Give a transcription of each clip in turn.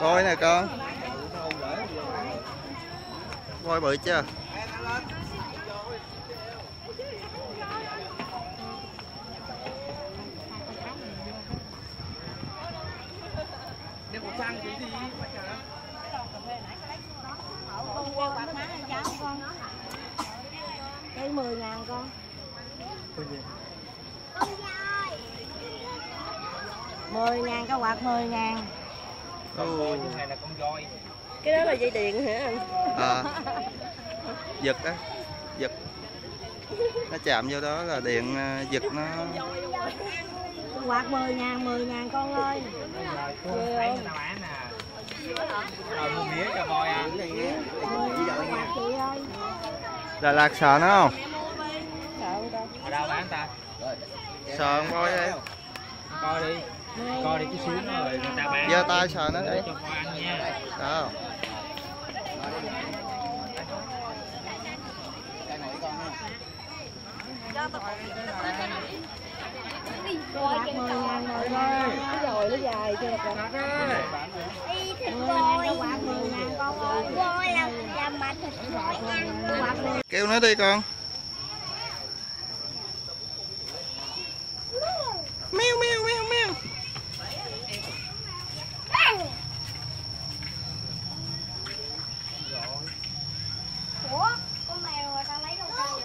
Voi nè con. Voi bự chưa? Đeo khẩu trang cái gì con con. Cái 10 ngàn con mười ngàn cái quạt 10 ngàn. Ồ, này là con voi. Cái đó là dây điện hả anh? À, Giật á Giật. Nó chạm vô đó là điện à, giật nó. Quạt 10 ngàn 10 ngàn con ơi. Thấy người ta bán nè rồi mua mía cho voi à. 10 chị ơi Đà Lạt sợ nó không? Sợ không đâu bán ta? Sợ con voi đây. Coi đi coi đi cái xíu rồi người ta bán. Giơ tay sờ nó đi. Đó quạt 10 ngàn rồi nó rồi dài chưa con đi thịt 10 voi ngàn cái quạt 10 ngàn con ơi voi là làm mà thịt voi ăn cái quạt 10 kêu nó đi con meo meo meo meo ủa con mèo người ta lấy đâu ra vậy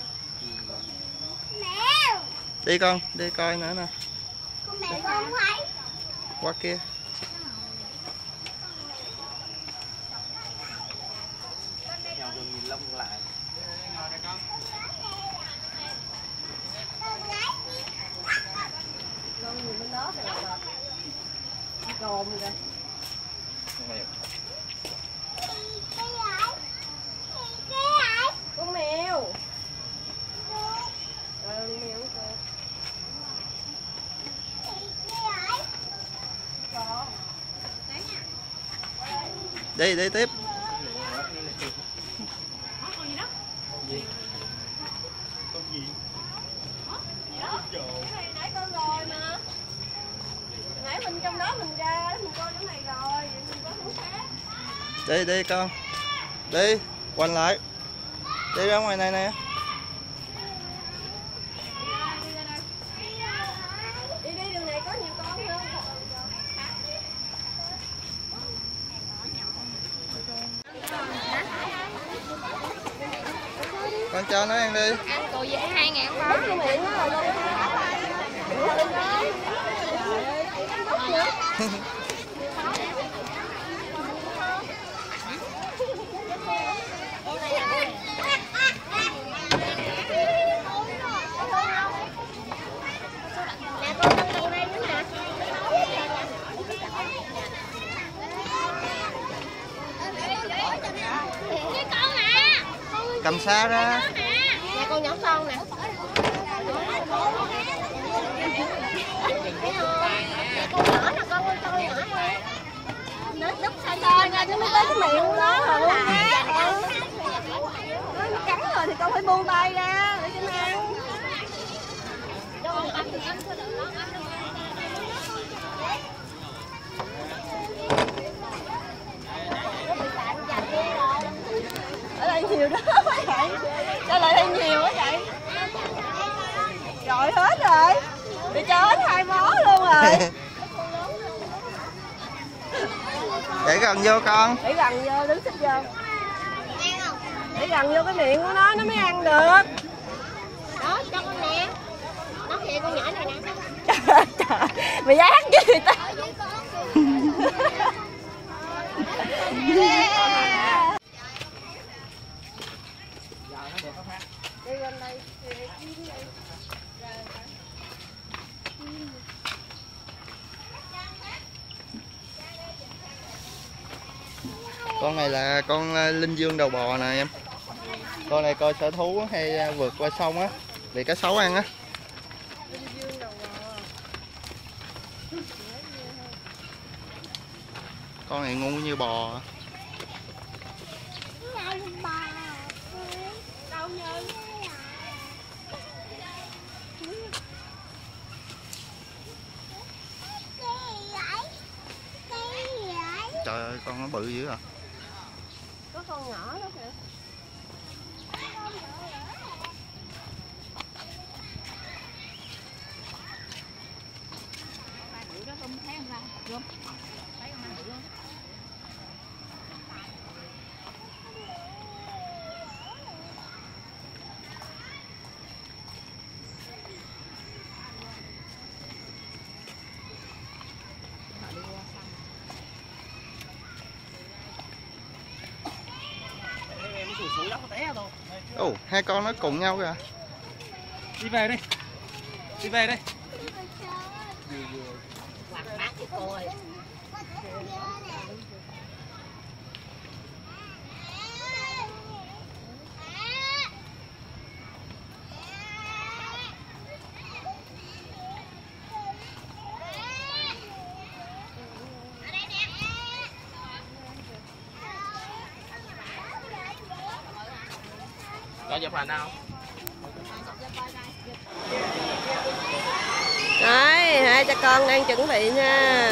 mèo đi con đi coi nữa nè. Qua kia. Con nhìn bên đó thì là cồn kìa cái ấy cái ấy con mèo ừ mèo con cái ấy con đi đi tiếp. Mình trong đó mình ra mình coi chỗ này rồi mình có hướng khác đi đi con. Đi quanh lại. Đi ra ngoài này nè đi đi đường này có nhiều con hơn con cho nó ăn đi ăn cô dễ hai ngàn con cái miệng nó là nè con con con đây nữa nè cái con à cầm xa ra nè con nhỏ con nè Thấy không? Nè, con nhỏ nè con ơi con nhỏ nè nó đúc sao cho ra nó mới tới cái miệng nó rồi luôn nha nó cắn rồi thì con phải buông tay ra để cho nó ăn. Ở đây nhiều đó vậy cho lại đây nhiều quá vậy? Rồi hết rồi. Để cho hết hai mó luôn rồi để gần vô con. Để gần vô đứng xích vô. Để gần vô cái miệng của nó nó mới ăn được. Đó cho con nè. Nó kìa con nhỏ này nè. Trời trời mày ác chứ người ta đi bên đây con này là con ờ, linh dương đầu bò nè em. Con này coi sở thú hay ờ, vượt qua sông á, bị cá sấu ăn á. Con này ngu như bò. Trời ơi, con nó bự dữ à có con nhỏ đó kìa em sủi sủi đó có té đâu ồ hai con nó cùng nhau kìa. Đi về đi. Đi về đi có chụp hình không Đấy, hai cha con đang chuẩn bị nha.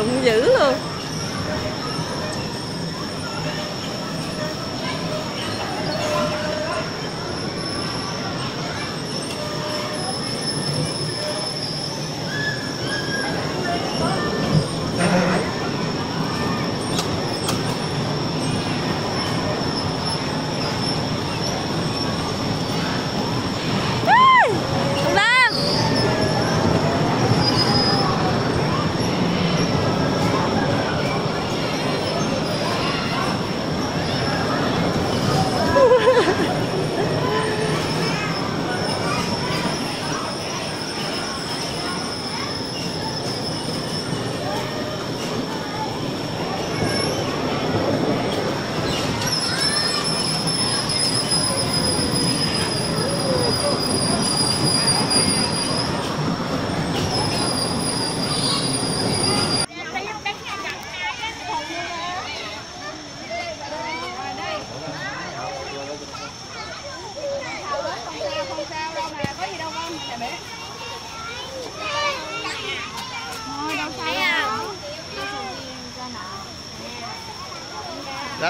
Đụng dữ luôn.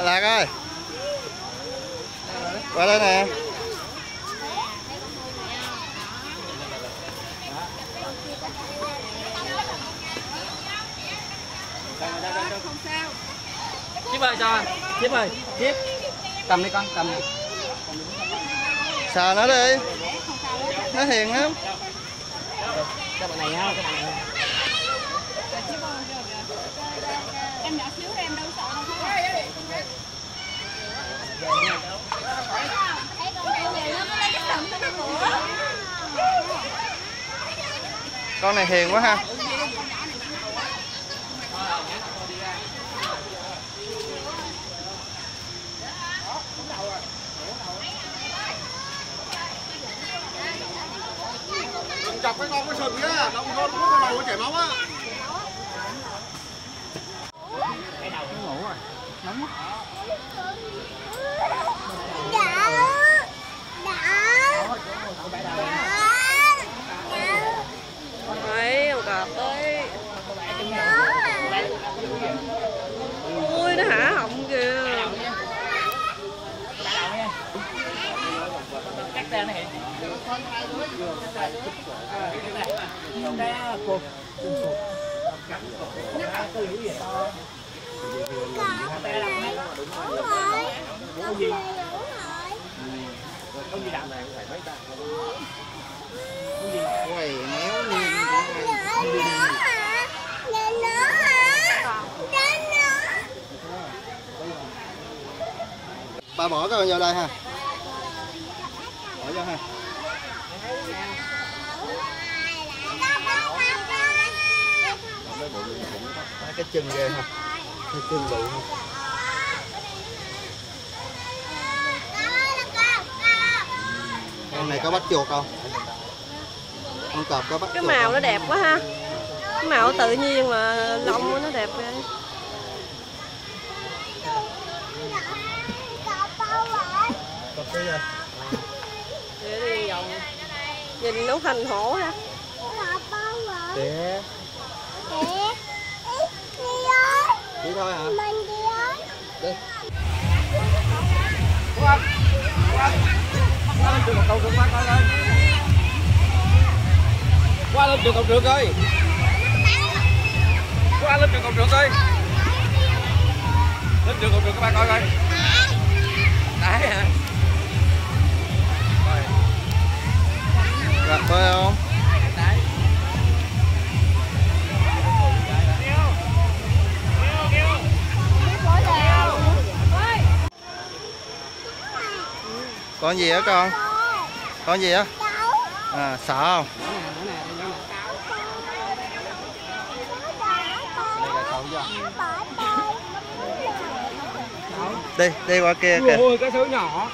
Lạc lạc ơi. Qua đây nè. Chiếp ơi cho Chiếp ơi Chiếp Cầm đi con cầm đi. Sờ nó đi. Nó hiền lắm. Cho bạn này ha Cho bạn này em nhỏ xíu em đâu sợ đâu thấy con đây nhiều nó lấy cái sầm nó bữa con này hiền quá ha. Chọc cái con cái sừng kia động hôn của con đầu nó chảy máu á cái đầu nó ngủ rồi nóng quá đã đã một cọp tới Ui, nó hả họng kìa Cắt ra nó hiện Đây cột Con gì đặng này quầy méo nhiên ba bỏ cái con vào đây ha. Bỏ vô ha. Cái chân ghê ha. Cái chân bự ha. Con này có bắt chuột không? Con cọp có bắt Cái màu nó đẹp quá ha. Cái màu tự nhiên mà lông nó đẹp ghê cọp cái gì Để đi vòng Nhìn nó thành hổ ha. Để đi thôi hả? Đi. Qua lên trường cầu qua coi coi. Qua lên trường cầu trượt ơi Qua lên trường cầu trượt ơi Lên trường cầu trượt các bạn coi coi. Đấy hả gặp bơi không? Con gì á con? Con gì á? À sợ không? Đi đi qua kia kìa. Ôi, cái thứ nhỏ.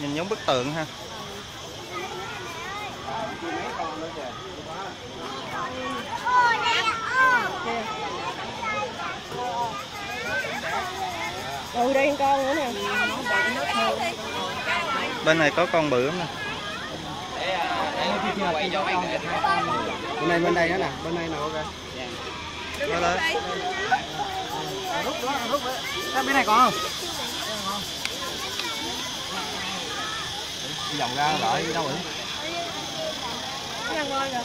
Nhìn giống bức tượng ha. Ừ, đây con nữa nè. Bên này có con bự lắm nè. Bên này bên đây nữa nè. Bên này nè ok. Đó đó Cái bên này có không? Đi vòng ra lại đâu rồi? Ăn coi rồi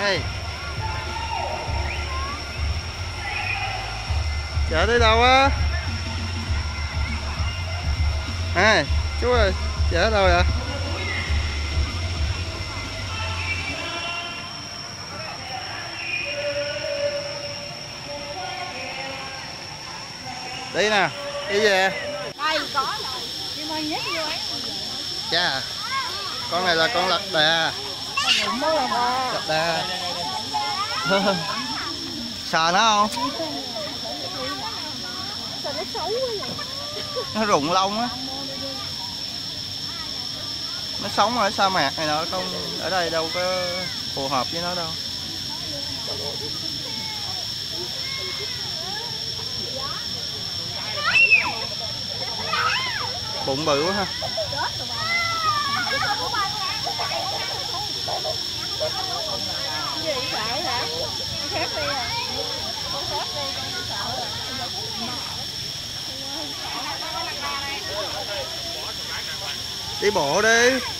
Ê. Chở tới đâu á? À, chú ơi, chở đâu vậy? Đi nè, đi về. đây có rồi nhưng mà nhét vô ấy Chà, con này là con lạc đà. Lạc đà. Sờ nó không? sao nó xấu quá vậy Nó rụng lông á nó sống ở sa mạc này nó không ở đây đâu có phù hợp với nó đâu. Bụng bự quá ha. gì sợ hả con đi à con đi con sợ đi bộ đi.